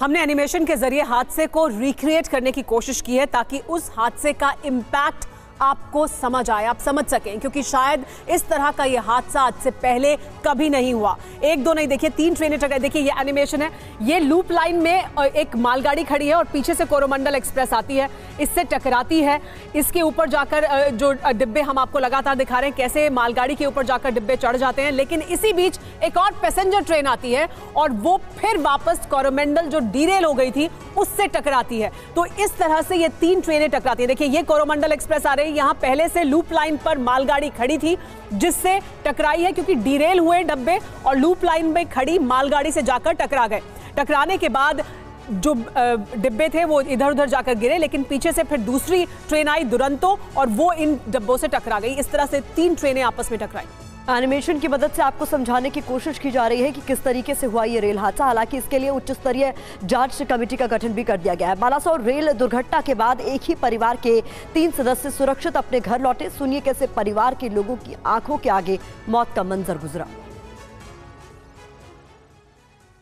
हमने एनिमेशन के ज़रिए हादसे को रिक्रिएट करने की कोशिश की है ताकि उस हादसे का इम्पैक्ट आपको समझ आए, आप समझ सकें, क्योंकि शायद इस तरह का ये हादसा आज से पहले कभी नहीं हुआ। एक दो नहीं, देखिए, तीन ट्रेनें टकराई देखिए, ये एनिमेशन है। ये लूप लाइन में एक मालगाड़ी खड़ी है और पीछे से कोरोमंडल एक्सप्रेस आती है। इससे टकराती है। इसके ऊपर जाकर जो डिब्बे हम आपको लगातार दिखा रहे हैं, कैसे मालगाड़ी के ऊपर जाकर डिब्बे चढ़ जाते हैं। लेकिन इसी बीच एक और पैसेंजर ट्रेन आती है और वो फिर वापस कोरोमंडल जो डीरेल हो गई थी, उससे टकराती है। तो इस तरह से ये तीन ट्रेनें टकराती है। देखिए, ये कोरोमंडल एक्सप्रेस आ रही है यहाँ पहले से लूप लाइन पर मालगाड़ी खड़ी थी, जिससे टकराई है, क्योंकि डीरेल हुए डब्बे और लूप लाइन में खड़ी मालगाड़ी से जाकर टकरा गए। टकराने के बाद जो डिब्बे थे, वो इधर उधर जाकर गिरे, लेकिन पीछे से फिर दूसरी ट्रेन आई दुरंतो और वो इन डब्बों से टकरा गई। इस तरह से तीन ट्रेनें आपस में टकराई। एनिमेशन की मदद से आपको समझाने की कोशिश की जा रही है कि किस तरीके से हुआ ये रेल हादसा। हालाँकि इसके लिए उच्च स्तरीय जाँच कमेटी का गठन भी कर दिया गया है। बालासोर रेल दुर्घटना के बाद एक ही परिवार के तीन सदस्य सुरक्षित अपने घर लौटे। सुनिए कैसे परिवार के लोगों की आँखों के आगे मौत का मंजर गुजरा।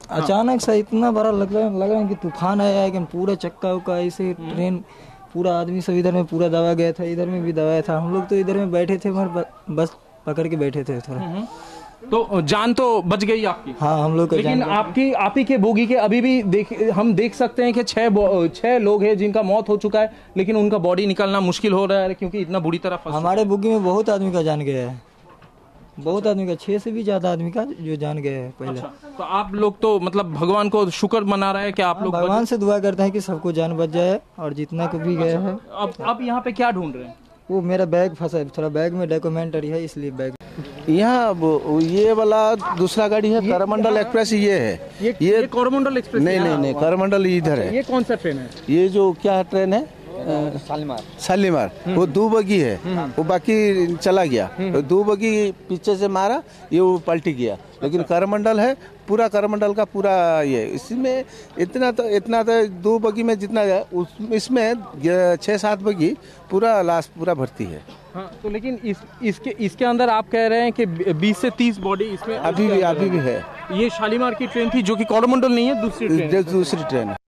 अचानक से इतना बड़ा लग रहा लग रहा है कि तूफ़ान आया है पूरा चक्का उक्का ऐसे ट्रेन पूरा आदमी सब इधर में पूरा दबा गया था इधर में भी दबाया था। हम लोग तो इधर में बैठे थे मगर बस पकड़ के बैठे थे थोड़ा। तो जान तो बच गई आपकी। हाँ हम लोग लेकिन आपकी आप ही के बोगी के अभी भी देख हम देख सकते हैं कि छह छह लोग हैं जिनका मौत हो चुका है लेकिन उनका बॉडी निकलना मुश्किल हो रहा है क्योंकि इतना बुरी तरह हमारे बोगी में बहुत आदमी का जान गया है। बहुत आदमी का छह से भी ज़्यादा आदमी का जो जान गए हैं पहले। अच्छा, तो आप लोग तो मतलब भगवान को शुक्र मना रहे हैं कि आप लोग भगवान से दुआ करते हैं कि सबको जान बच जाए और जितना को भी गए हैं। अब अब यहाँ पे क्या ढूंढ रहे हैं? वो मेरा बैग फंसा है थोड़ा बैग में डॉक्यूमेंटरी है इसलिए बैग। यहाँ ये वाला दूसरा गाड़ी है करमंडल एक्सप्रेस ये है। ये, ये कोरमंडल एक्सप्रेस नहीं नहीं नहीं करमंडल इधर है। ये कौन सा ट्रेन है? ये जो क्या ट्रेन है? शालीमार। शालीमार। वो दो बगी है वो बाकी चला गया। तो दो बगी पीछे से मारा ये वो पलटी गया। लेकिन करमंडल है पूरा करमंडल का पूरा ये। इसमें इतना तो इतना तो दो बगी में जितना उस इसमें छः सात बगी पूरा लास्ट पूरा भर्ती है। हाँ तो लेकिन इस इसके इसके अंदर आप कह रहे हैं कि 20 से 30 बॉडी इसमें अभी भी अभी भी है। ये शालीमार की ट्रेन थी जो कि कोरमंडल नहीं है दूसरी ट्रेन दूसरी ट्रेन